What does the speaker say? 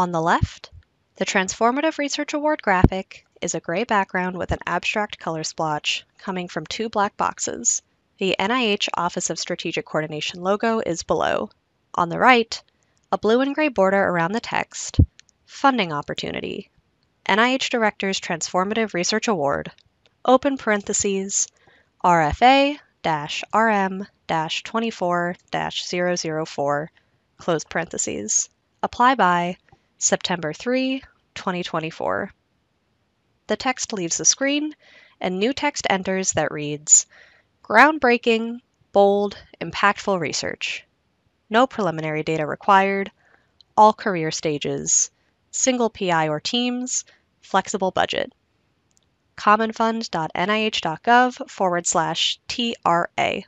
On the left, the Transformative Research Award graphic is a gray background with an abstract color splotch coming from two black boxes. The NIH Office of Strategic Coordination logo is below. On the right, a blue and gray border around the text, Funding Opportunity, NIH Director's Transformative Research Award, open parentheses, RFA RM 24 004, close parentheses. Apply by September 3, 2024. The text leaves the screen and new text enters that reads Groundbreaking, bold, impactful research. No preliminary data required. All career stages. Single PI or teams. Flexible budget. commonfund.nih.gov forward slash TRA.